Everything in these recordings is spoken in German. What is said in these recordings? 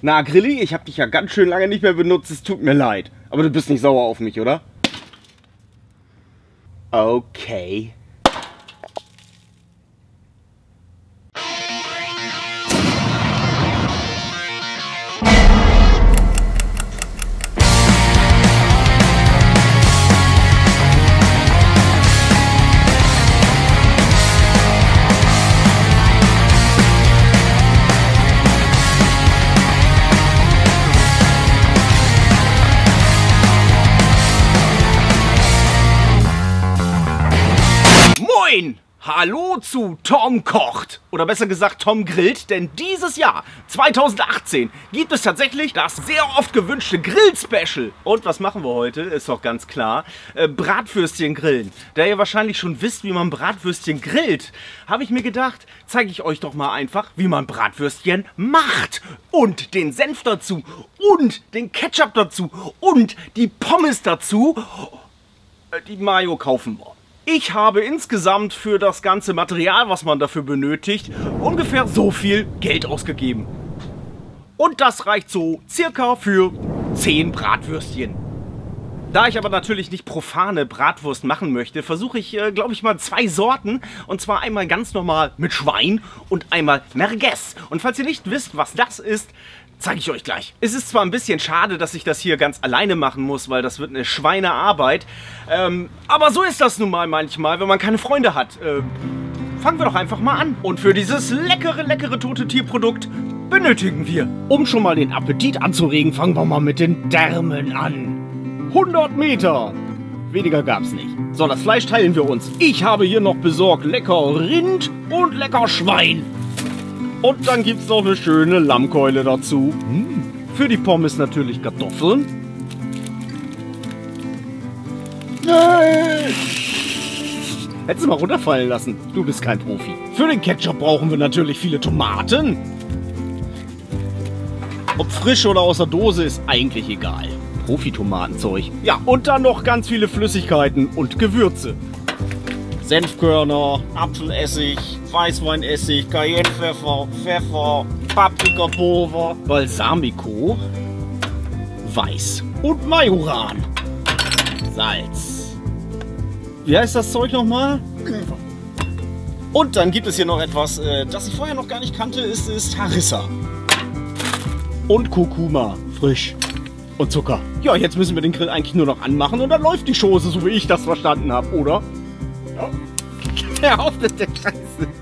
Na, Grilli, ich habe dich ja ganz schön lange nicht mehr benutzt. Es tut mir leid. Aber du bist nicht sauer auf mich, oder? Okay. Moin! Hallo zu Tom kocht. Oder besser gesagt Tom grillt, denn dieses Jahr, 2018, gibt es tatsächlich das sehr oft gewünschte Grill-Special. Und was machen wir heute? Ist doch ganz klar. Äh, Bratwürstchen grillen. Da ihr wahrscheinlich schon wisst, wie man Bratwürstchen grillt, habe ich mir gedacht, zeige ich euch doch mal einfach, wie man Bratwürstchen macht. Und den Senf dazu. Und den Ketchup dazu. Und die Pommes dazu. Äh, Die Mayo kaufen wir. Ich habe insgesamt für das ganze Material, was man dafür benötigt, ungefähr so viel Geld ausgegeben. Und das reicht so circa für 10 Bratwürstchen. Da ich aber natürlich nicht profane Bratwurst machen möchte, versuche ich, äh, glaube ich, mal zwei Sorten. Und zwar einmal ganz normal mit Schwein und einmal Merguez. Und falls ihr nicht wisst, was das ist, zeige ich euch gleich. Es ist zwar ein bisschen schade, dass ich das hier ganz alleine machen muss, weil das wird eine Schweinearbeit. Ähm, aber so ist das nun mal manchmal, wenn man keine Freunde hat. Ähm, fangen wir doch einfach mal an. Und für dieses leckere, leckere tote Tierprodukt benötigen wir, um schon mal den Appetit anzuregen, fangen wir mal mit den Därmen an. 100 Meter. Weniger gab's nicht. So, das Fleisch teilen wir uns. Ich habe hier noch besorgt lecker Rind und lecker Schwein. Und dann gibt's noch eine schöne Lammkeule dazu. Hm. Für die Pommes natürlich Kartoffeln. Nee. Hättest du mal runterfallen lassen. Du bist kein Profi. Für den Ketchup brauchen wir natürlich viele Tomaten. Ob frisch oder aus der Dose ist eigentlich egal. Profi-Tomatenzeug. Ja, und dann noch ganz viele Flüssigkeiten und Gewürze. Senfkörner, Apfelessig, Weißweinessig, Cayennepfeffer, Pfeffer, Paprikapulver, Balsamico, Weiß und Majoran. Salz. Wie heißt das Zeug nochmal? Und dann gibt es hier noch etwas, äh, das ich vorher noch gar nicht kannte, ist, ist Harissa. Und Kurkuma, frisch. Und Zucker. Ja, jetzt müssen wir den Grill eigentlich nur noch anmachen und dann läuft die Chose, so wie ich das verstanden habe, oder? Ja. Hör auf mit der Scheiße.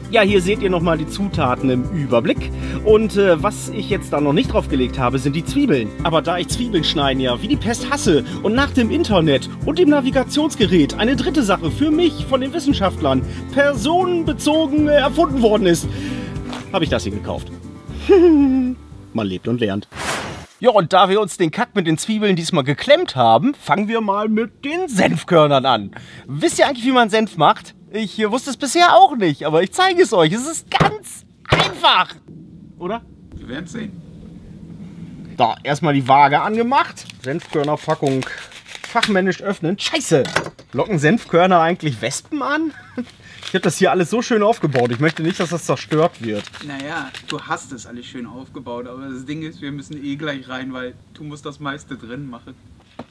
Ja, hier seht ihr nochmal die Zutaten im Überblick. Und äh, was ich jetzt da noch nicht draufgelegt habe, sind die Zwiebeln. Aber da ich Zwiebeln schneiden ja wie die Pest hasse und nach dem Internet und dem Navigationsgerät eine dritte Sache für mich von den Wissenschaftlern personenbezogen erfunden worden ist, habe ich das hier gekauft. Man lebt und lernt. Ja, und da wir uns den Kack mit den Zwiebeln diesmal geklemmt haben, fangen wir mal mit den Senfkörnern an. Wisst ihr eigentlich, wie man Senf macht? Ich wusste es bisher auch nicht, aber ich zeige es euch. Es ist ganz einfach. Oder? Wir werden sehen. Da, erstmal die Waage angemacht. Senfkörnerpackung fachmännisch öffnen. Scheiße! Locken Senfkörner eigentlich Wespen an? Ich habe das hier alles so schön aufgebaut. Ich möchte nicht, dass das zerstört wird. Naja, du hast es alles schön aufgebaut, aber das Ding ist, wir müssen eh gleich rein, weil du musst das meiste drin machen.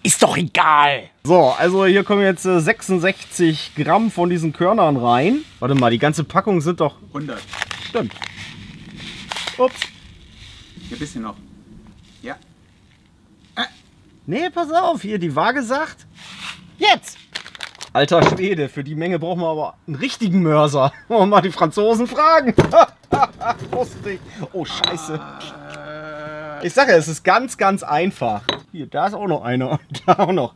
Ist doch egal. So, also hier kommen jetzt äh, 66 Gramm von diesen Körnern rein. Warte mal, die ganze Packung sind doch... 100. Stimmt. Ups. Hier ein bisschen noch. Ja. Nee, pass auf, hier die Waage sagt. Jetzt! Alter Schwede, für die Menge brauchen wir aber einen richtigen Mörser. Wollen wir mal die Franzosen fragen. Lustig. Oh, scheiße. Äh, Ich sage, es ist ganz, ganz einfach. Hier, da ist auch noch einer. Da auch noch.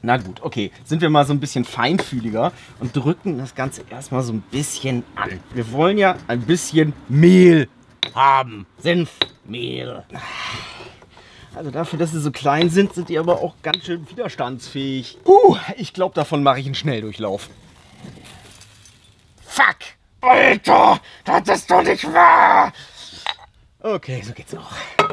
Na gut, okay. Sind wir mal so ein bisschen feinfühliger und drücken das Ganze erstmal so ein bisschen an. Wir wollen ja ein bisschen Mehl haben. Senfmehl. Also dafür, dass sie so klein sind, sind die aber auch ganz schön widerstandsfähig. Uh, ich glaube, davon mache ich einen Schnelldurchlauf. Fuck! Alter, das ist doch nicht wahr! Okay, so geht's auch.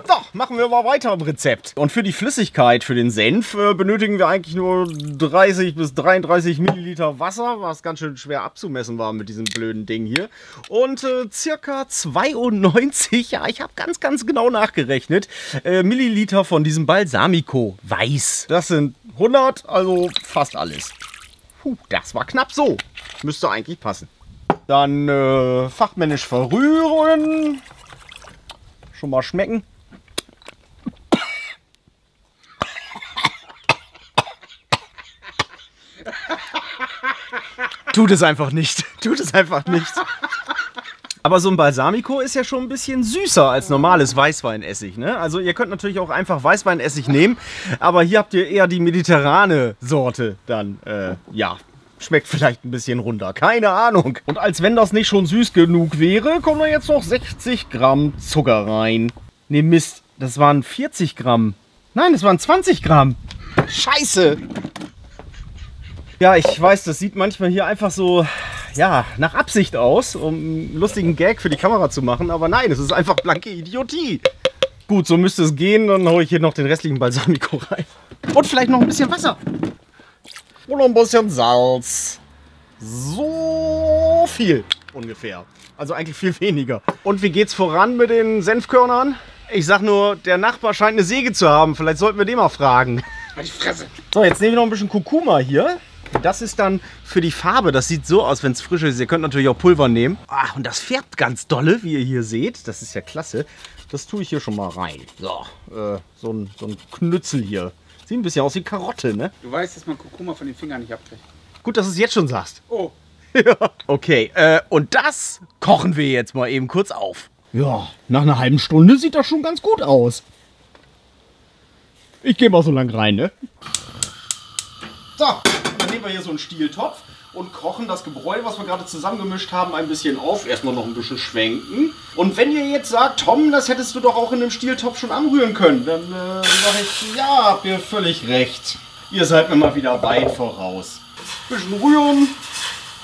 So, machen wir mal weiter im Rezept. Und für die Flüssigkeit, für den Senf, äh, benötigen wir eigentlich nur 30 bis 33 Milliliter Wasser, was ganz schön schwer abzumessen war mit diesem blöden Ding hier. Und äh, circa 92, ja, ich habe ganz, ganz genau nachgerechnet, äh, Milliliter von diesem Balsamico weiß. Das sind 100, also fast alles. Puh, das war knapp so. Müsste eigentlich passen. Dann äh, fachmännisch verrühren. Schon mal schmecken. Tut es einfach nicht. Tut es einfach nicht. Aber so ein Balsamico ist ja schon ein bisschen süßer als normales Weißweinessig. Ne? Also ihr könnt natürlich auch einfach Weißweinessig nehmen, aber hier habt ihr eher die mediterrane Sorte dann. Äh, ja, schmeckt vielleicht ein bisschen runter. Keine Ahnung. Und als wenn das nicht schon süß genug wäre, kommen da jetzt noch 60 Gramm Zucker rein. Ne, Mist. Das waren 40 Gramm. Nein, das waren 20 Gramm. Scheiße. Ja, ich weiß, das sieht manchmal hier einfach so, ja, nach Absicht aus, um einen lustigen Gag für die Kamera zu machen. Aber nein, es ist einfach blanke Idiotie. Gut, so müsste es gehen. Dann haue ich hier noch den restlichen Balsamico rein. Und vielleicht noch ein bisschen Wasser. Und ein bisschen Salz. So viel ungefähr. Also eigentlich viel weniger. Und wie geht's voran mit den Senfkörnern? Ich sag nur, der Nachbar scheint eine Säge zu haben. Vielleicht sollten wir den mal fragen. Halt die Fresse. So, jetzt nehmen wir noch ein bisschen Kurkuma hier. Das ist dann für die Farbe. Das sieht so aus, wenn es frisch ist. Ihr könnt natürlich auch Pulver nehmen. Ah, und das färbt ganz dolle, wie ihr hier seht. Das ist ja klasse. Das tue ich hier schon mal rein. So, äh, so, ein, so ein Knützel hier. Sieht ein bisschen aus wie Karotte, ne? Du weißt, dass man Kurkuma von den Fingern nicht abkriegt. Gut, dass du es jetzt schon sagst. Oh, Ja. Okay, äh, und das kochen wir jetzt mal eben kurz auf. Ja, nach einer halben Stunde sieht das schon ganz gut aus. Ich gehe mal so lang rein, ne? So, dann nehmen wir hier so einen Stieltopf und kochen das Gebräu, was wir gerade zusammengemischt haben, ein bisschen auf. Erstmal noch ein bisschen schwenken. Und wenn ihr jetzt sagt, Tom, das hättest du doch auch in einem Stieltopf schon anrühren können, dann äh, sage ich, ja, habt ihr völlig recht. Ihr seid mir mal wieder weit voraus. Bisschen rühren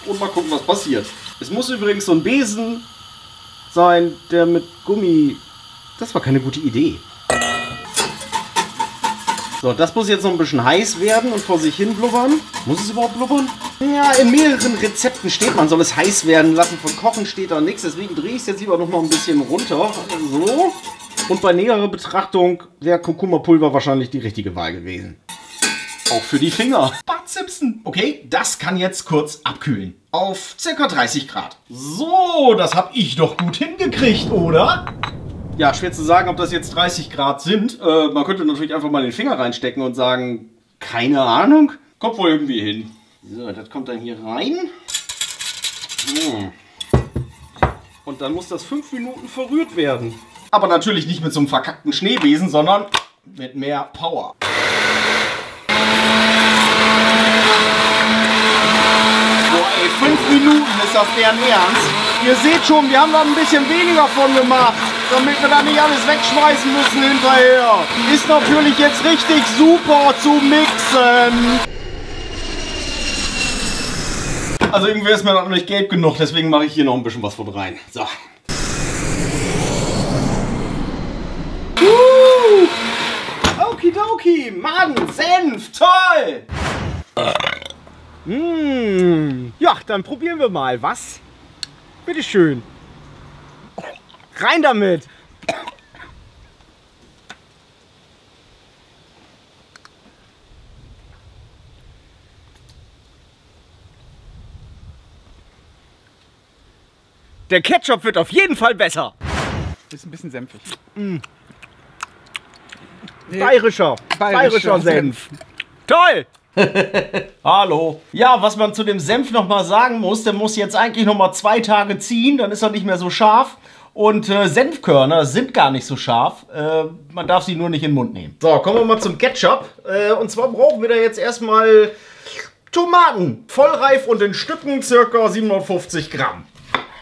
und mal gucken, was passiert. Es muss übrigens so ein Besen sein, der mit Gummi... Das war keine gute Idee. So, das muss jetzt noch ein bisschen heiß werden und vor sich hin blubbern. Muss es überhaupt blubbern? Ja, in mehreren Rezepten steht, man soll es heiß werden lassen. Von Kochen steht da nichts. Deswegen drehe ich es jetzt lieber noch mal ein bisschen runter. So. Und bei näherer Betrachtung wäre Kurkuma-Pulver wahrscheinlich die richtige Wahl gewesen. Auch für die Finger. Bart Simpson. Okay, das kann jetzt kurz abkühlen. Auf ca. 30 Grad. So, das habe ich doch gut hingekriegt, oder? Ja, schwer zu sagen, ob das jetzt 30 Grad sind. Äh, man könnte natürlich einfach mal den Finger reinstecken und sagen, keine Ahnung. Kommt wohl irgendwie hin. So, das kommt dann hier rein. Hm. Und dann muss das 5 Minuten verrührt werden. Aber natürlich nicht mit so einem verkackten Schneebesen, sondern mit mehr Power. Boah, ey, 5 Minuten ist das deren Ernst. Ihr seht schon, wir haben da ein bisschen weniger von gemacht, damit wir da nicht alles wegschmeißen müssen hinterher. Ist natürlich jetzt richtig super zu mixen. Also irgendwie ist mir noch nicht gelb genug, deswegen mache ich hier noch ein bisschen was von rein. So. Uh, Okidoki, Mann, Senf, toll! Mmh. Ja, dann probieren wir mal, was? Bitteschön. Rein damit! Der Ketchup wird auf jeden Fall besser. ist ein bisschen senfig. Bayerischer. Bayerischer Bayerischer Senf. Toll! Hallo. Ja, was man zu dem Senf noch mal sagen muss, der muss jetzt eigentlich noch mal zwei Tage ziehen, dann ist er nicht mehr so scharf. Und äh, Senfkörner sind gar nicht so scharf. Äh, man darf sie nur nicht in den Mund nehmen. So, kommen wir mal zum Ketchup. Äh, und zwar brauchen wir da jetzt erstmal Tomaten. Vollreif und in Stücken circa 750 Gramm.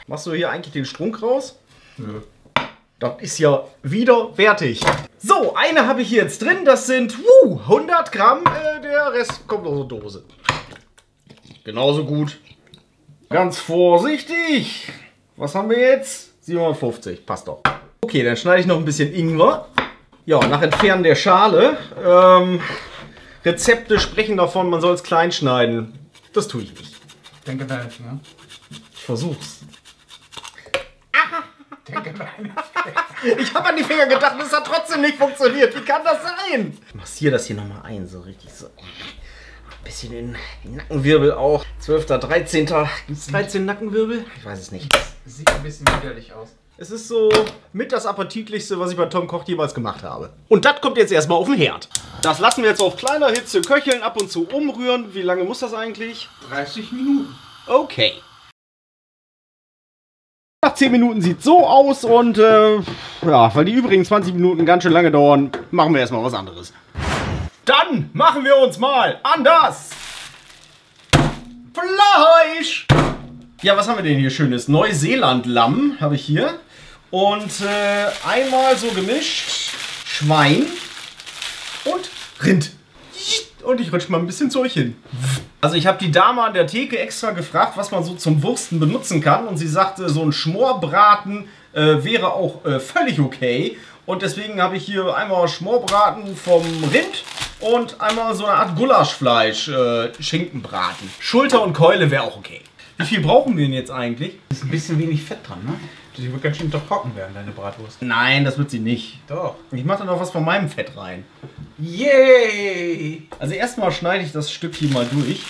Machst du hier eigentlich den Strunk raus? Das ist ja widerwärtig. So, eine habe ich hier jetzt drin. Das sind wuh, 100 Gramm. Äh, der Rest kommt aus der Dose. Genauso gut. Ganz vorsichtig. Was haben wir jetzt? 750. Passt doch. Okay, dann schneide ich noch ein bisschen Ingwer. Ja, nach Entfernen der Schale. Ähm, Rezepte sprechen davon, man soll es klein schneiden. Das tue ich nicht. Denke deine Finger. Ich versuch's. Ich habe an die Finger gedacht, das hat trotzdem nicht funktioniert. Wie kann das sein? Massier das hier nochmal ein, so richtig so. Ein bisschen den Nackenwirbel auch. 12., 13. Gibt's 13 Nackenwirbel? Ich weiß es nicht. Sieht ein bisschen widerlich aus. Es ist so mit das appetitlichste, was ich bei Tom Koch jemals gemacht habe. Und das kommt jetzt erstmal auf den Herd. Das lassen wir jetzt auf kleiner Hitze köcheln, ab und zu umrühren. Wie lange muss das eigentlich? 30 Minuten. Okay. Nach 10 Minuten sieht so aus und äh, ja, weil die übrigen 20 Minuten ganz schön lange dauern, machen wir erstmal was anderes. Dann machen wir uns mal an das Fleisch. Ja, was haben wir denn hier schönes? Neuseeland-Lamm habe ich hier. Und äh, einmal so gemischt Schwein und Rind. Und ich rutsche mal ein bisschen Zeug hin. Also ich habe die Dame an der Theke extra gefragt, was man so zum Wursten benutzen kann. Und sie sagte, so ein Schmorbraten äh, wäre auch äh, völlig okay. Und deswegen habe ich hier einmal Schmorbraten vom Rind und einmal so eine Art Gulaschfleisch, äh, Schinkenbraten. Schulter und Keule wäre auch okay. Wie viel brauchen wir denn jetzt eigentlich? Ist ein bisschen wenig Fett dran, ne? Die wird ganz schön trocken werden, deine Bratwurst. Nein, das wird sie nicht. Doch. Ich mache da noch was von meinem Fett rein. Yay! Also erstmal schneide ich das Stück hier mal durch.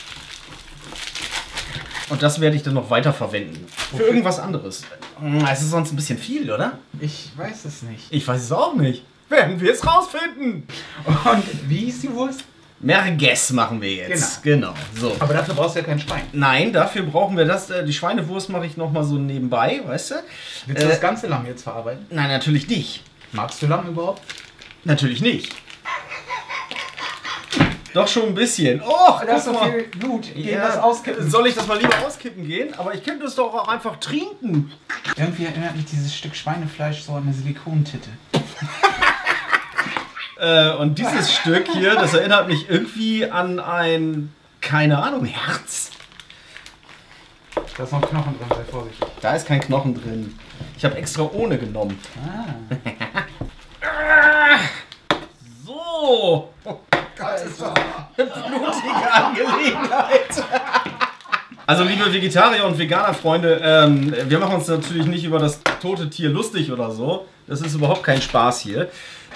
Und das werde ich dann noch weiter verwenden. Für irgendwas anderes. Hm, Es ist sonst ein bisschen viel, oder? Ich weiß es nicht. Ich weiß es auch nicht. Werden wir es rausfinden. Und wie hieß die Wurst? Merguez machen wir jetzt. Genau. So. Aber dafür brauchst du ja kein Schwein. Nein, dafür brauchen wir das. äh, Die Schweinewurst mache ich noch mal so nebenbei, weißt du? Willst du Äh, das ganze Lamm jetzt verarbeiten? Nein, natürlich nicht. Magst du Lamm überhaupt? Natürlich nicht. Doch schon ein bisschen. Och, guck mal. Blut. Ja, Soll ich das mal lieber auskippen gehen? Aber ich könnte es doch auch einfach trinken. Irgendwie erinnert mich dieses Stück Schweinefleisch so an eine Silikontitte. Äh, und dieses Stück hier, das erinnert mich irgendwie an ein, keine Ahnung, Herz. Da ist noch Knochen drin, sei vorsichtig. Da ist kein Knochen drin. Ich habe extra ohne genommen. Ah. So. Alter. Blutige Angelegenheit. Also liebe Vegetarier und Veganer-Freunde, ähm, wir machen uns natürlich nicht über das tote Tier lustig oder so. Das ist überhaupt kein Spaß hier.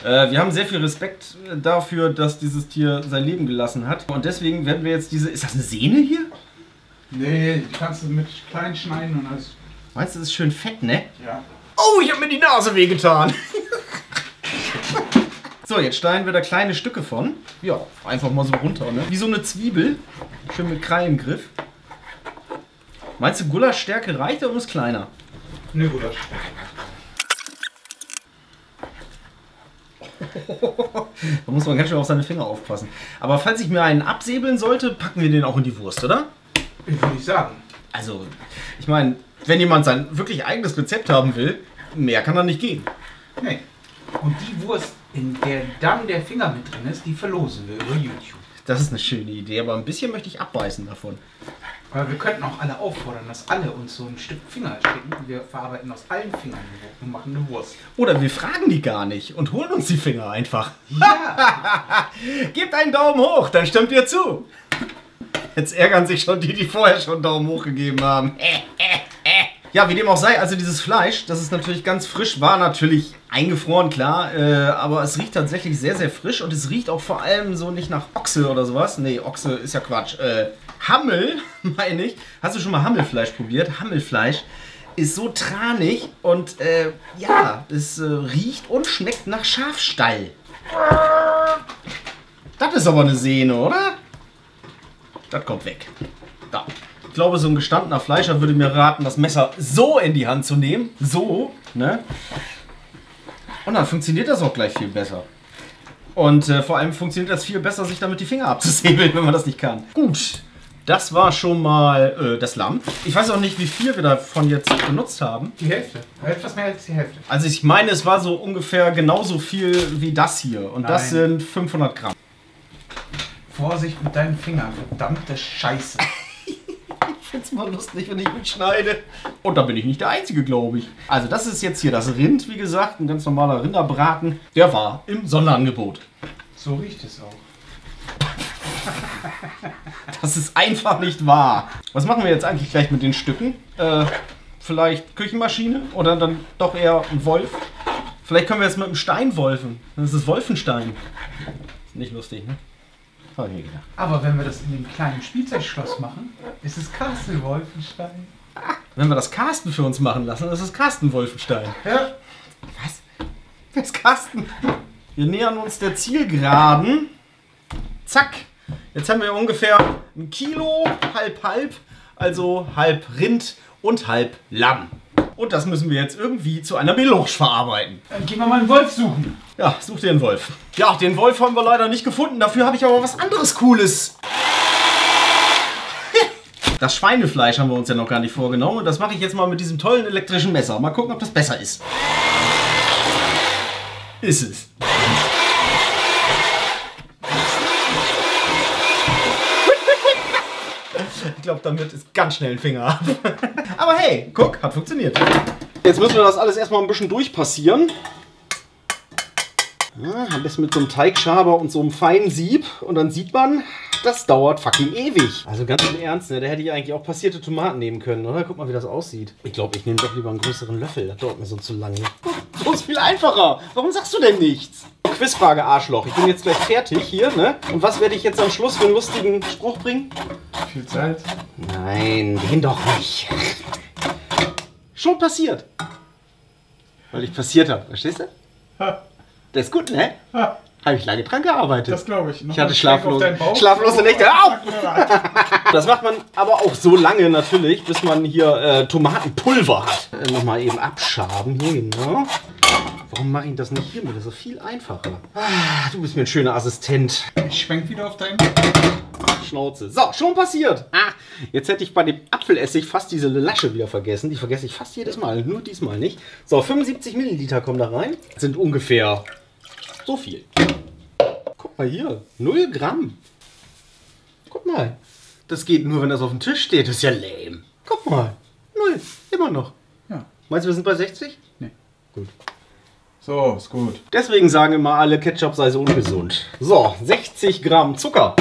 Äh, wir haben sehr viel Respekt dafür, dass dieses Tier sein Leben gelassen hat. Und deswegen werden wir jetzt diese... Ist das eine Sehne hier? Nee, die kannst du mit klein schneiden und alles. Meinst du, das ist schön fett, ne? Ja. Oh, ich habe mir die Nase wehgetan. so, jetzt schneiden wir da kleine Stücke von. Ja, einfach mal so runter, ne? Wie so eine Zwiebel. Schön mit Krallengriff. Meinst du, Gulaschstärke reicht oder muss kleiner? Ne, Bruder. Da muss man ganz schön auf seine Finger aufpassen. Aber falls ich mir einen absäbeln sollte, packen wir den auch in die Wurst, oder? Würde ich sagen. Also, ich meine, wenn jemand sein wirklich eigenes Rezept haben will, mehr kann da nicht gehen. Nee. Und die Wurst, in der dann der Finger mit drin ist, die verlosen wir über YouTube. Das ist eine schöne Idee, aber ein bisschen möchte ich abbeißen davon. Aber wir könnten auch alle auffordern, dass alle uns so ein Stück Finger schicken. Wir verarbeiten aus allen Fingern und machen eine Wurst. Oder wir fragen die gar nicht und holen uns die Finger einfach. Ja! Gebt einen Daumen hoch, dann stimmt ihr zu. Jetzt ärgern sich schon die, die vorher schon Daumen hoch gegeben haben. Ja, wie dem auch sei, also dieses Fleisch, das ist natürlich ganz frisch, war natürlich eingefroren, klar, äh, aber es riecht tatsächlich sehr, sehr frisch und es riecht auch vor allem so nicht nach Ochse oder sowas. Nee, Ochse ist ja Quatsch. Äh, Hammel, meine ich. Hast du schon mal Hammelfleisch probiert? Hammelfleisch ist so tranig und äh, ja, es äh, riecht und schmeckt nach Schafstall. Das ist aber eine Sehne, oder? Das kommt weg. Da. Ich glaube, so ein gestandener Fleischer würde mir raten, das Messer so in die Hand zu nehmen. So, ne? Und dann funktioniert das auch gleich viel besser. Und äh, vor allem funktioniert das viel besser, sich damit die Finger abzusäbeln, wenn man das nicht kann. Gut, das war schon mal äh, das Lamm. Ich weiß auch nicht, wie viel wir davon jetzt benutzt haben. Die Hälfte. Etwas mehr als die Hälfte. Also ich meine, es war so ungefähr genauso viel wie das hier. Und das Nein. sind 500 Gramm. Vorsicht mit deinen Fingern, verdammte Scheiße. find's mal lustig, wenn ich mitschneide. Und da bin ich nicht der Einzige, glaube ich. Also das ist jetzt hier das Rind, wie gesagt, ein ganz normaler Rinderbraten. Der war im Sonderangebot. So riecht es auch. Das ist einfach nicht wahr. Was machen wir jetzt eigentlich gleich mit den Stücken? Äh, vielleicht Küchenmaschine oder dann doch eher ein Wolf? Vielleicht können wir jetzt mit einem Stein wolfen. Das ist Wolfenstein. Nicht lustig, ne? Hab ich mir gedacht. Aber wenn wir das in dem kleinen Spielzeugschloss machen, ist es Castle Wolfenstein. Wenn wir das Carsten für uns machen lassen, dann ist es Carsten Wolfenstein. Ja. Was? Wer ist Carsten? Wir nähern uns der Zielgeraden. Zack. Jetzt haben wir ungefähr ein Kilo, halb halb, also halb Rind und halb Lamm. Und das müssen wir jetzt irgendwie zu einer Melange verarbeiten. Dann gehen wir mal einen Wolf suchen. Ja, such dir einen Wolf. Ja, den Wolf haben wir leider nicht gefunden. Dafür habe ich aber was anderes Cooles. Das Schweinefleisch haben wir uns ja noch gar nicht vorgenommen. Und das mache ich jetzt mal mit diesem tollen elektrischen Messer. Mal gucken, ob das besser ist. Ist es. Glaube, damit ist ganz schnell ein Finger ab. Aber hey, guck, hat funktioniert. Jetzt müssen wir das alles erstmal ein bisschen durchpassieren. Ja, am besten mit so einem Teigschaber und so einem feinen Sieb. Und dann sieht man, das dauert fucking ewig. Also ganz im Ernst, ne? Da hätte ich eigentlich auch passierte Tomaten nehmen können, oder? Guck mal, wie das aussieht. Ich glaube, ich nehme doch lieber einen größeren Löffel. Das dauert mir so zu lange. So ist viel einfacher. Warum sagst du denn nichts? Quizfrage, Arschloch. Ich bin jetzt gleich fertig hier, ne? Und was werde ich jetzt am Schluss für einen lustigen Spruch bringen? Viel Zeit. Nein, den doch nicht. Schon passiert. Weil ich passiert habe, verstehst du? Ha, Das ist gut, ne? Ha, Habe ich lange dran gearbeitet. das glaube ich. Noch Ich hatte auf schlaflose, deinen Bauch. schlaflose Nächte. Au! Das macht man aber auch so lange natürlich, bis man hier äh, Tomatenpulver hat. Äh, Nochmal eben abschaben hier, genau. Warum mache ich das nicht hier? Das ist viel einfacher. Ah, du bist mir ein schöner Assistent. Ich schwenk wieder auf deinen. Schnauze. So, schon passiert. Ah, jetzt hätte ich bei dem Apfelessig fast diese Lasche wieder vergessen. Die vergesse ich fast jedes Mal, nur diesmal nicht. So, 75 Milliliter kommen da rein. Das sind ungefähr so viel. Guck mal hier, 0 Gramm. Guck mal. Das geht nur, wenn das auf dem Tisch steht. Das ist ja lame. Guck mal, null, immer noch. Ja. Meinst du, wir sind bei 60? Nee. Gut. So, ist gut. Deswegen sagen immer alle, Ketchup sei so ungesund. So, 60 Gramm Zucker.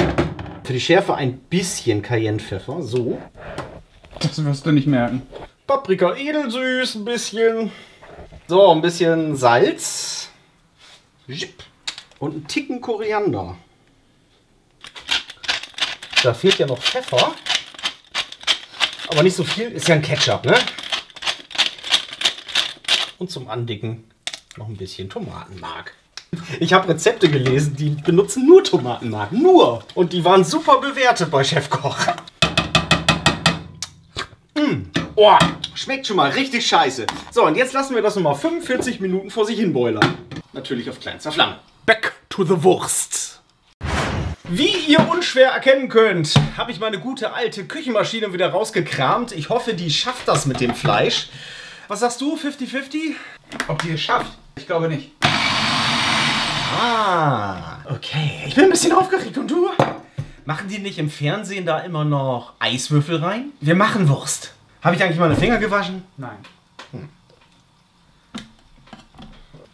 Für die Schärfe ein bisschen Cayennepfeffer. So. Das wirst du nicht merken. Paprika edelsüß, ein bisschen. So, ein bisschen Salz. Und ein Ticken Koriander. Da fehlt ja noch Pfeffer. Aber nicht so viel, ist ja ein Ketchup, ne? Und zum Andicken noch ein bisschen Tomatenmark. Ich habe Rezepte gelesen, die benutzen nur Tomatenmark. Nur. Und die waren super bewertet bei Chefkoch. Mm. Oh, schmeckt schon mal richtig scheiße. So, und jetzt lassen wir das nochmal 45 Minuten vor sich hin boilern. Natürlich auf kleinster Flamme. Back to the Wurst. Wie ihr unschwer erkennen könnt, habe ich meine gute alte Küchenmaschine wieder rausgekramt. Ich hoffe, die schafft das mit dem Fleisch. Was sagst du, 50-50? Ob die es schafft? Ich glaube nicht. Ah, okay. Ich bin ein bisschen aufgeregt. Und du? Machen die nicht im Fernsehen da immer noch Eiswürfel rein? Wir machen Wurst. Habe ich eigentlich meine Finger gewaschen? Nein.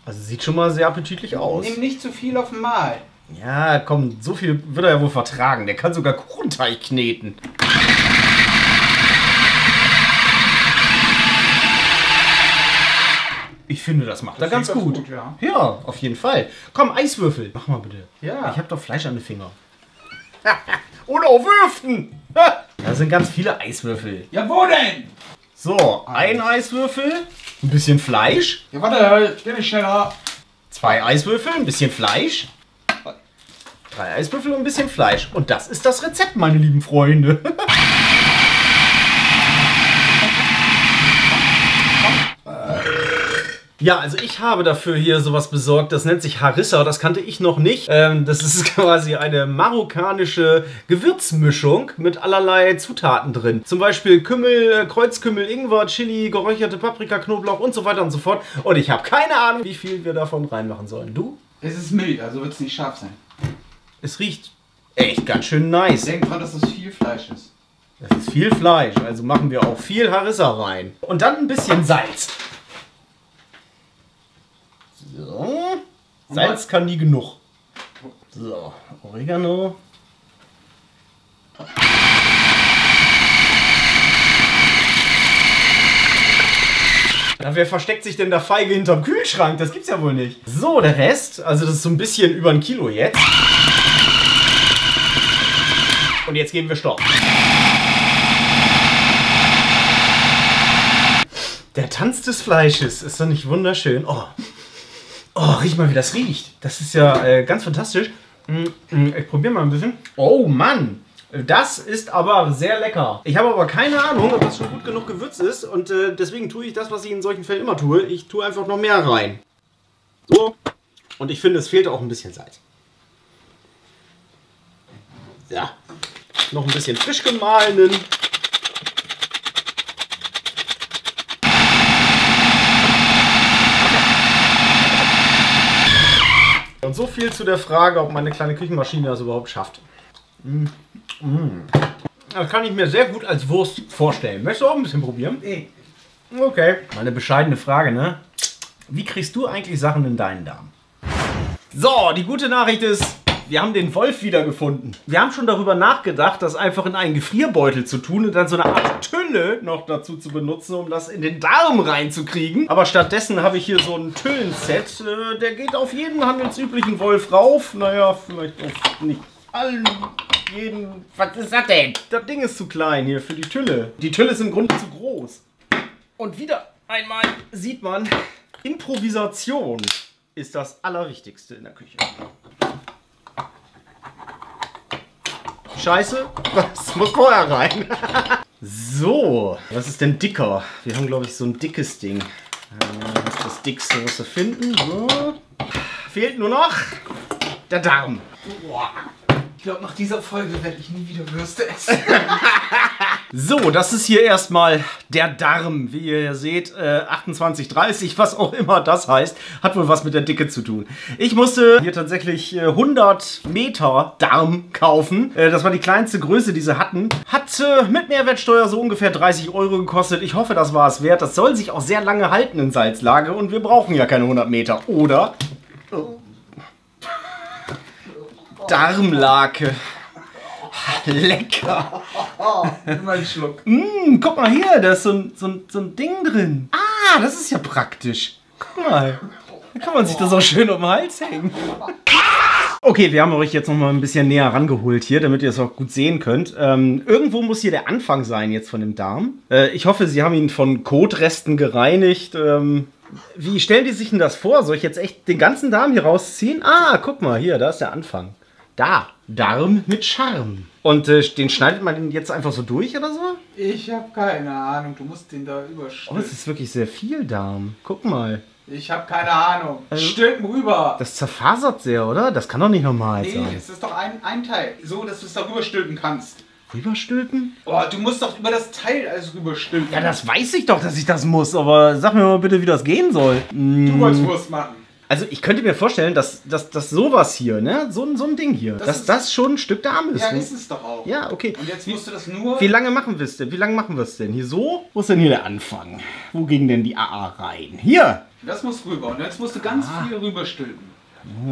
Also sieht schon mal sehr appetitlich aus. Nimm nicht zu viel auf Mal. Ja, komm, so viel wird er ja wohl vertragen. Der kann sogar Kuchenteig kneten. Ich finde, das macht er ganz gut. gut, ja. ja, auf jeden Fall. Komm, Eiswürfel. Mach mal bitte. Ja. Ich habe doch Fleisch an den Fingern. Und auf Würften. Da sind ganz viele Eiswürfel. Ja, wo denn? So, ein Eiswürfel, ein bisschen Fleisch. Ja, warte, bin ich schneller. Zwei Eiswürfel, ein bisschen Fleisch. Drei Eiswürfel und ein bisschen Fleisch. Und das ist das Rezept, meine lieben Freunde. Ja, also ich habe dafür hier sowas besorgt, das nennt sich Harissa, das kannte ich noch nicht. Ähm, das ist quasi eine marokkanische Gewürzmischung mit allerlei Zutaten drin. Zum Beispiel Kümmel, äh, Kreuzkümmel, Ingwer, Chili, geräucherte Paprika, Knoblauch und so weiter und so fort. Und ich habe keine Ahnung, wie viel wir davon reinmachen sollen. Du? Es ist mild, also wird es nicht scharf sein. Es riecht echt ganz schön nice. Denk dran, dass das viel Fleisch ist. Das ist viel Fleisch, also machen wir auch viel Harissa rein. Und dann ein bisschen Salz. So. Salz kann nie genug. So, Oregano. Ja, wer versteckt sich denn da feige hinterm Kühlschrank? Das gibt's ja wohl nicht. So, der Rest, also das ist so ein bisschen über ein Kilo jetzt. Und jetzt geben wir Stopp. Der Tanz des Fleisches ist doch nicht wunderschön. Oh, oh riech mal, wie das riecht. Das ist ja äh, ganz fantastisch. Mm, mm, Ich probiere mal ein bisschen. Oh Mann, das ist aber sehr lecker. Ich habe aber keine Ahnung, ob das schon gut genug gewürzt ist. Und äh, deswegen tue ich das, was ich in solchen Fällen immer tue. Ich tue einfach noch mehr rein. So. Und ich finde, es fehlt auch ein bisschen Salz. Ja. Noch ein bisschen frisch gemahlenen. Und so viel zu der Frage, ob meine kleine Küchenmaschine das überhaupt schafft. Mm. Mm. Das kann ich mir sehr gut als Wurst vorstellen. Möchtest du auch ein bisschen probieren? Nee. Okay. Meine bescheidene Frage, ne? Wie kriegst du eigentlich Sachen in deinen Darm? So, die gute Nachricht ist, wir haben den Wolf wiedergefunden. Wir haben schon darüber nachgedacht, das einfach in einen Gefrierbeutel zu tun und dann so eine Art Tülle noch dazu zu benutzen, um das in den Darm reinzukriegen. Aber stattdessen habe ich hier so ein Tüllenset. Äh, der geht auf jeden handelsüblichen Wolf rauf. Naja, vielleicht auf nicht allen, jeden. Was ist das denn? Das Ding ist zu klein hier für die Tülle. Die Tülle ist im Grunde zu groß. Und wieder einmal sieht man, Improvisation ist das Allerwichtigste in der Küche. Scheiße, was muss vorher rein? so, was ist denn dicker? Wir haben, glaube ich, so ein dickes Ding. Äh, Das das dickste, was wir finden. So. Fehlt nur noch der Darm. Ich glaube, nach dieser Folge werde ich nie wieder Würste essen. So, das ist hier erstmal der Darm, wie ihr ja seht, äh, 2830, was auch immer das heißt, hat wohl was mit der Dicke zu tun. Ich musste hier tatsächlich äh, 100 Meter Darm kaufen. Äh, das war die kleinste Größe, die sie hatten. Hat äh, mit Mehrwertsteuer so ungefähr 30 Euro gekostet. Ich hoffe, das war es wert. Das soll sich auch sehr lange halten in Salzlage und wir brauchen ja keine 100 Meter, oder? Darmlake. Lecker. Nimm mal einen Schluck. Mm, guck mal hier, da ist so ein, so, ein, so ein Ding drin. Ah, das ist ja praktisch. Guck mal. Da kann man sich das auch schön um den Hals hängen. Okay, wir haben euch jetzt noch mal ein bisschen näher rangeholt hier, damit ihr es auch gut sehen könnt. Ähm, irgendwo muss hier der Anfang sein jetzt von dem Darm. Äh, ich hoffe, sie haben ihn von Kotresten gereinigt. Ähm, wie stellen die sich denn das vor? Soll ich jetzt echt den ganzen Darm hier rausziehen? Ah, guck mal, hier, da ist der Anfang. Da, Darm mit Charme. Und äh, den schneidet man den jetzt einfach so durch oder so? Ich habe keine Ahnung. Du musst den da Oh, überstülpen. es ist wirklich sehr viel Darm. Guck mal. ich habe keine Ahnung. Also- Stülpen rüber. Das zerfasert sehr, oder? Das kann doch nicht normal nee, sein. es ist doch ein, ein Teil. So, dass du es da rüberstülpen kannst. Rüberstülpen? Oh, du musst doch über das Teil alles rüberstülpen. Ja, das weiß ich doch, dass ich das muss, aber sag mir mal bitte, wie das gehen soll. Mm, Du wolltest Wurst machen. Also ich könnte mir vorstellen, dass, dass, dass sowas hier, ne, so, ein- so ein Ding hier, Das dass ist- das schon ein Stück Darm ist. Ja, ne? ist es doch auch. ja, okay. Und jetzt musst du das nur. Wie lange machen wir es denn? Wie lange machen wir es denn? Hier so? Wo ist denn hier der Anfang? Wo ging denn die AA rein? Hier! Das muss rüber. Und jetzt musst du ganz Ah. viel rüberstülpen.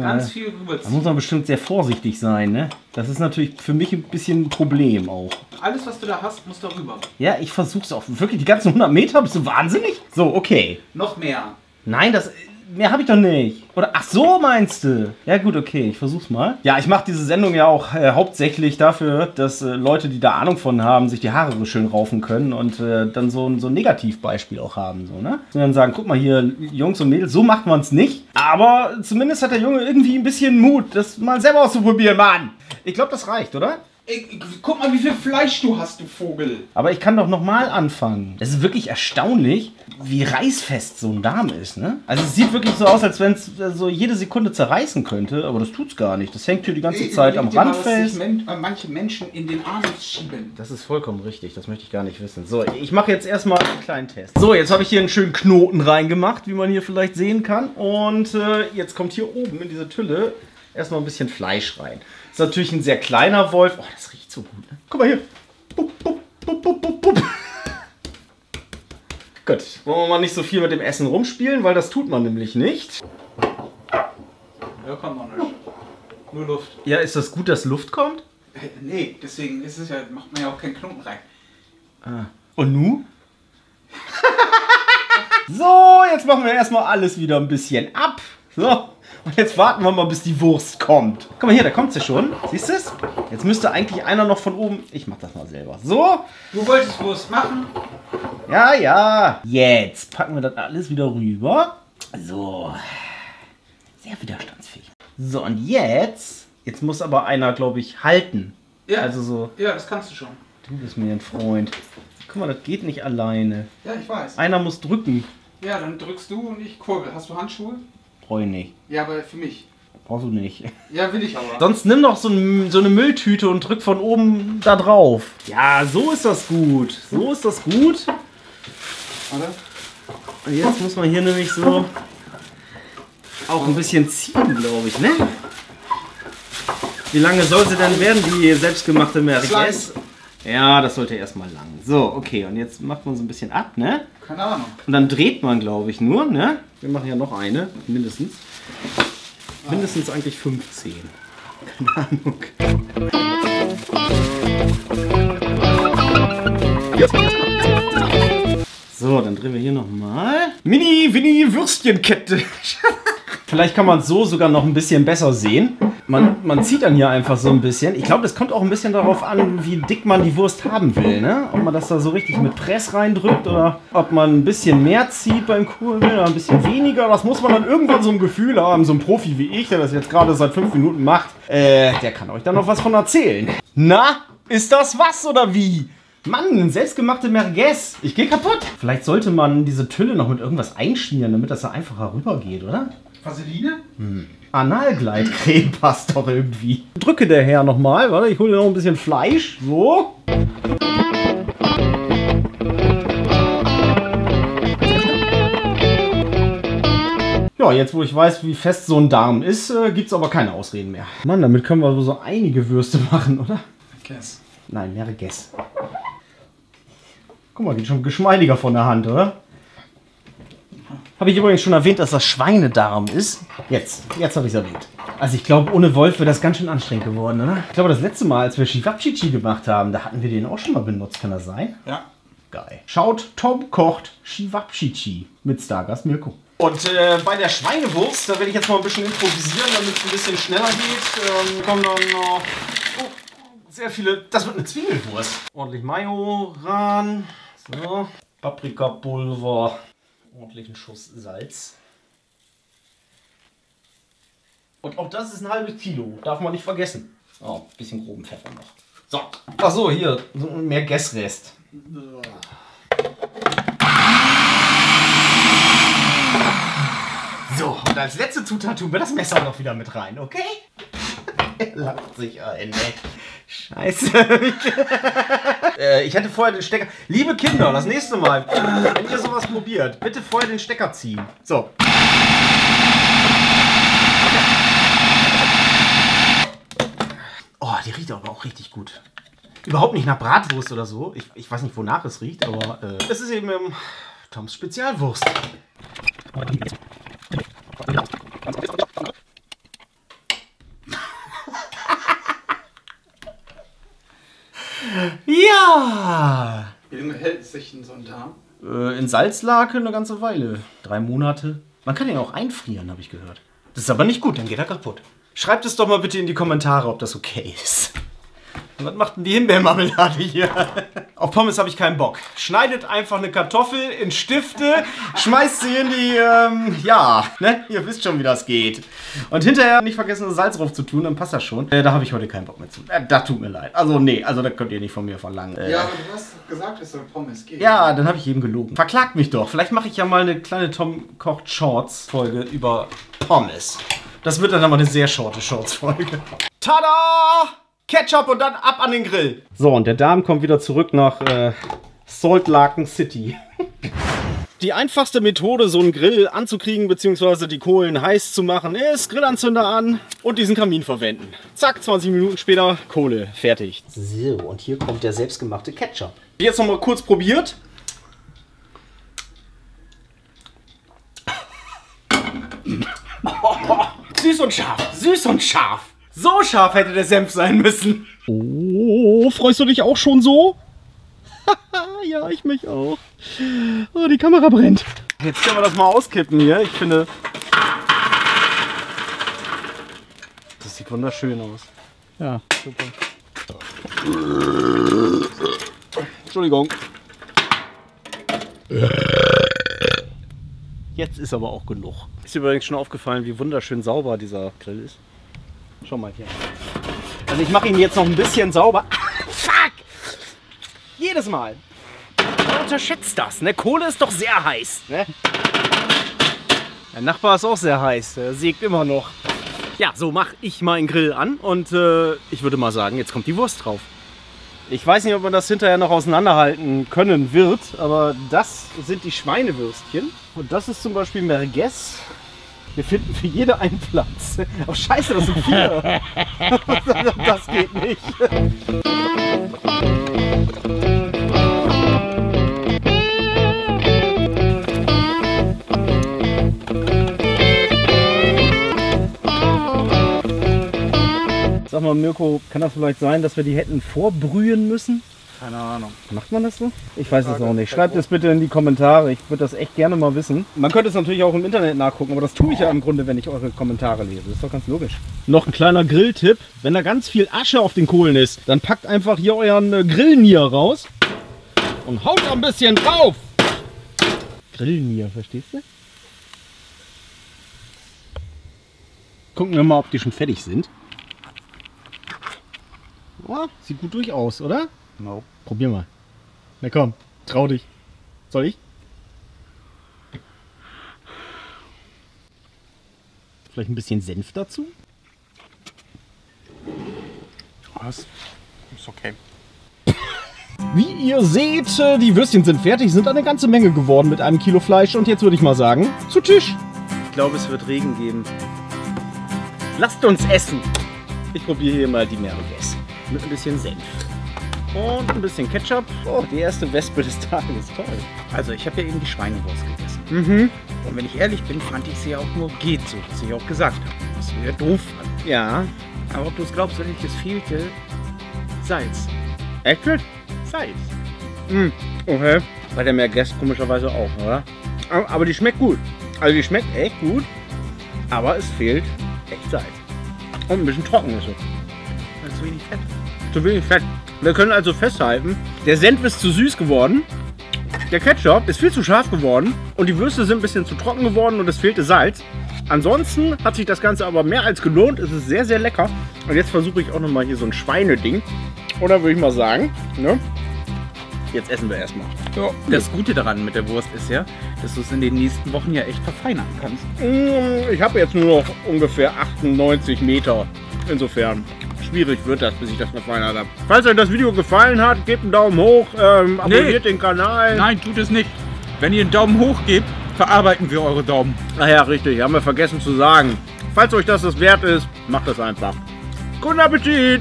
Ganz viel Da rüberziehen. muss man bestimmt sehr vorsichtig sein, ne? Das ist natürlich für mich ein bisschen ein Problem auch. Alles, was du da hast, muss da rüber. Ja, ich versuch's auch. Wirklich, die ganzen 100 Meter? Bist du wahnsinnig? So, okay. Noch mehr. Nein, das. Mehr habe ich doch nicht. Oder ach so meinst du? Ja gut, okay, ich versuch's mal. Ja, ich mache diese Sendung ja auch äh, hauptsächlich dafür, dass äh, Leute, die da Ahnung von haben, sich die Haare so schön raufen können und äh, dann so, ein- so ein Negativbeispiel auch haben, so, ne? Und dann sagen, guck mal hier, Jungs und Mädels, so macht man's nicht. Aber zumindest hat der Junge irgendwie ein bisschen Mut, das mal selber auszuprobieren, Mann. Ich glaube, das reicht, oder? Ey, guck mal, wie viel Fleisch du hast, du Vogel. Aber ich kann doch nochmal anfangen. Es ist wirklich erstaunlich, wie reißfest so ein Darm ist, ne? Also es sieht wirklich so aus, als wenn es so jede Sekunde zerreißen könnte, aber das tut's gar nicht. Das hängt hier die ganze Ey, Zeit am Rand fest. Men äh, manche Menschen in den Anus schieben. Das ist vollkommen richtig, das möchte ich gar nicht wissen. So, ich mache jetzt erstmal einen kleinen Test. So, jetzt habe ich hier einen schönen Knoten reingemacht, wie man hier vielleicht sehen kann. Und äh, jetzt kommt hier oben in diese Tülle erstmal ein bisschen Fleisch rein. Ist natürlich ein sehr kleiner Wolf. Oh, das riecht so gut. Ne? Guck mal hier. Bup, bup. Bup, bup, bup. Gut, wollen wir mal nicht so viel mit dem Essen rumspielen, weil das tut man nämlich nicht. Ja, kommt noch nicht. Nur Luft. Ja, ist das gut, dass Luft kommt? Äh, Nee, deswegen ist es ja, macht man ja auch keinen Klumpen rein. Ah. Und nu? so, jetzt machen wir erstmal alles wieder ein bisschen ab. So. Und jetzt warten wir mal, bis die Wurst kommt. Guck mal hier, da kommt sie schon. Siehst du es? Jetzt müsste eigentlich einer noch von oben. Ich mach das mal selber. So. Du wolltest Wurst machen? Ja, ja. Jetzt packen wir das alles wieder rüber. So. Sehr widerstandsfähig. So, und jetzt. Jetzt muss aber einer, glaube ich, halten. Ja. Also so. Ja, das kannst du schon. Du bist mir ein Freund. Guck mal, das geht nicht alleine. Ja, ich weiß. Einer muss drücken. Ja, dann drückst du und ich kurbel. Hast du Handschuhe? Brauche ich nicht. Ja, aber für mich. Brauchst du nicht. Ja, will ich aber. Sonst nimm doch so, ein, so eine Mülltüte und drück von oben da drauf. Ja, so ist das gut. So ist das gut. Oder? Und jetzt muss man hier nämlich so auch ein bisschen ziehen, glaube ich, ne? Wie lange soll sie denn werden, die selbstgemachte Merguez? Ja, das sollte erstmal lang. So, okay, und jetzt macht man so ein bisschen ab, ne? Keine Ahnung. Und dann dreht man, glaube ich, nur, ne? Wir machen ja noch eine, mindestens. Mindestens eigentlich 15. Keine Ahnung. So, dann drehen wir hier nochmal. Mini-Winnie-Würstchenkette. Vielleicht kann man es so sogar noch ein bisschen besser sehen. Man, man zieht dann hier einfach so ein bisschen. Ich glaube, das kommt auch ein bisschen darauf an, wie dick man die Wurst haben will. Ne? Ob man das da so richtig mit Press reindrückt oder ob man ein bisschen mehr zieht beim Kurbeln oder ein bisschen weniger. Das muss man dann irgendwann so ein Gefühl haben. So ein Profi wie ich, der das jetzt gerade seit fünf Minuten macht, äh, der kann euch da noch was von erzählen. Na, ist das was oder wie? Mann, selbstgemachte Merguez. Ich gehe kaputt. Vielleicht sollte man diese Tülle noch mit irgendwas einschmieren, damit das da einfacher rübergeht, oder? Vaseline? Analgleitcreme passt doch irgendwie. Drücke der Herr nochmal, warte, ich hole dir noch ein bisschen Fleisch. So. Ja, jetzt wo ich weiß, wie fest so ein Darm ist, äh, gibt es aber keine Ausreden mehr. Mann, damit können wir so einige Würste machen, oder? Guess. Nein, Merguez. Guck mal, geht schon geschmeidiger von der Hand, oder? Habe ich übrigens schon erwähnt, dass das Schweinedarm ist? Jetzt, jetzt habe ich es erwähnt. Also ich glaube, ohne Wolf wäre das ganz schön anstrengend geworden, oder? Ich glaube, das letzte Mal, als wir Shivapchichi gemacht haben, da hatten wir den auch schon mal benutzt, kann das sein? Ja. Geil. Schaut, Tom kocht Shivapchichi mit Stargast Mirko. Und äh, bei der Schweinewurst, da werde ich jetzt mal ein bisschen improvisieren, damit es ein bisschen schneller geht. Ähm, kommen dann noch oh, sehr viele. Das wird eine Zwiebelwurst. Ordentlich Mayo ran. So. Paprikapulver. Ordentlichen Schuss Salz. Und auch das ist ein halbes Kilo. Darf man nicht vergessen. Oh, bisschen groben Pfeffer noch. So. Ach so, hier. Mehr Gessrest. So, und als letzte Zutat tun wir das Messer noch wieder mit rein, okay? Lacht sich ein, ey. Scheiße. äh, ich hätte vorher den Stecker. Liebe Kinder, das nächste Mal, wenn ihr sowas probiert, bitte vorher den Stecker ziehen. So. Oh, die riecht aber auch richtig gut. Überhaupt nicht nach Bratwurst oder so. Ich, ich weiß nicht, wonach es riecht, aber äh, es ist eben ähm, Toms Spezialwurst. Ja! Wie lange hält sich denn so ein Darm? Äh, in Salzlake eine ganze Weile. Drei Monate. Man kann ihn auch einfrieren, habe ich gehört. Das ist aber nicht gut, dann geht er kaputt. Schreibt es doch mal bitte in die Kommentare, ob das okay ist. Was macht denn die Himbeermarmelade hier? Auf Pommes habe ich keinen Bock. Schneidet einfach eine Kartoffel in Stifte, schmeißt sie in die, ähm, ja, ne? Ihr wisst schon, wie das geht. Und hinterher nicht vergessen, das Salz drauf zu tun, dann passt das schon. Äh, da habe ich heute keinen Bock mehr zu. Äh, das tut mir leid. Also, nee, also da könnt ihr nicht von mir verlangen. Äh, Ja, aber du hast gesagt, es soll Pommes geben. ja, dann habe ich eben gelogen. Verklagt mich doch. Vielleicht mache ich ja mal eine kleine Tom kocht Shorts Folge über Pommes. Das wird dann aber eine sehr shorte Shorts Folge. Tada! Ketchup und dann ab an den Grill. So, und der Darm kommt wieder zurück nach äh, Salt Laken City. Die einfachste Methode, so einen Grill anzukriegen bzw. die Kohlen heiß zu machen, ist Grillanzünder an und diesen Kamin verwenden. Zack, 20 Minuten später Kohle fertig. So, und hier kommt der selbstgemachte Ketchup. Jetzt noch mal kurz probiert. süß und scharf, süß und scharf. So scharf hätte der Senf sein müssen. Oh, freust du dich auch schon so? ja, ich mich auch. Oh, die Kamera brennt. Jetzt können wir das mal auskippen hier. Ich finde, das sieht wunderschön aus. Ja, super. Entschuldigung. Jetzt ist aber auch genug. Ist dir übrigens schon aufgefallen, wie wunderschön sauber dieser Grill ist? Schau mal hier. Also ich mache ihn jetzt noch ein bisschen sauber. Fuck! Jedes Mal. Man unterschätzt das, ne? Kohle ist doch sehr heiß, ne? Der Nachbar ist auch sehr heiß, der sägt immer noch. Ja, so mache ich meinen Grill an und äh, ich würde mal sagen, jetzt kommt die Wurst drauf. Ich weiß nicht, ob man das hinterher noch auseinanderhalten können wird, aber das sind die Schweinewürstchen. Und das ist zum Beispiel Merguez. Wir finden für jede einen Platz. Oh scheiße, das sind vier. das geht nicht. Sag mal, Mirko, kann das vielleicht sein, dass wir die hätten vorbrühen müssen? Keine Ahnung. Macht man das so? Ich weiß es auch nicht. Schreibt es bitte in die Kommentare. Ich würde das echt gerne mal wissen. Man könnte es natürlich auch im Internet nachgucken, aber das tue ich ja im Grunde, wenn ich eure Kommentare lese. Das ist doch ganz logisch. Noch ein kleiner Grilltipp. Wenn da ganz viel Asche auf den Kohlen ist, dann packt einfach hier euren äh, Grillnier raus und haut ein bisschen drauf. Grillnier, verstehst du? Gucken wir mal, ob die schon fertig sind. Oh, sieht gut durch aus, oder? No. Probier mal. Na komm, trau dich. Soll ich? Vielleicht ein bisschen Senf dazu? Was? Ist okay. Wie ihr seht, äh, die Würstchen sind fertig, sind eine ganze Menge geworden mit einem Kilo Fleisch. Und jetzt würde ich mal sagen, zu Tisch. Ich glaube, es wird Regen geben. Lasst uns essen. Ich probiere hier mal die Merguez. Mit ein bisschen Senf. Und ein bisschen Ketchup. Oh, die erste Wespe des Tages. Toll. Also, ich habe ja eben die Schweinewurst gegessen. Mhm. Und wenn ich ehrlich bin, fand ich sie auch nur geht so, was ich auch gesagt habe. Was ich wieder doof fand. Ja. Aber ob du es glaubst oder nicht, es fehlte Salz. Echt? Salz. Mhm. Okay. Bei der Merguez komischerweise auch, oder? Aber die schmeckt gut. Also die schmeckt echt gut. Aber es fehlt echt Salz. Und ein bisschen trocken ist ist zu wenig Fett. Zu wenig Fett. Wir können also festhalten, der Senf ist zu süß geworden, der Ketchup ist viel zu scharf geworden und die Würste sind ein bisschen zu trocken geworden und es fehlte Salz. Ansonsten hat sich das Ganze aber mehr als gelohnt. Es ist sehr, sehr lecker. Und jetzt versuche ich auch nochmal hier so ein Schweineding. Oder würde ich mal sagen, ne? Jetzt essen wir erstmal. Ja. Das Gute daran mit der Wurst ist ja, dass du es in den nächsten Wochen ja echt verfeinern kannst. Mm, Ich habe jetzt nur noch ungefähr 98 Meter. Insofern schwierig wird das, bis ich das verfeinert habe. Falls euch das Video gefallen hat, gebt einen Daumen hoch, ähm, abonniert den Kanal. Nein, tut es nicht. Wenn ihr einen Daumen hoch gebt, verarbeiten wir eure Daumen. Ach ja, richtig, haben wir vergessen zu sagen. Falls euch das das wert ist, macht das einfach. Guten Appetit!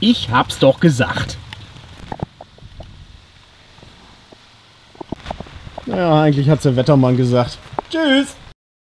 Ich hab's doch gesagt. Ja, eigentlich hat's der Wettermann gesagt. Tschüss!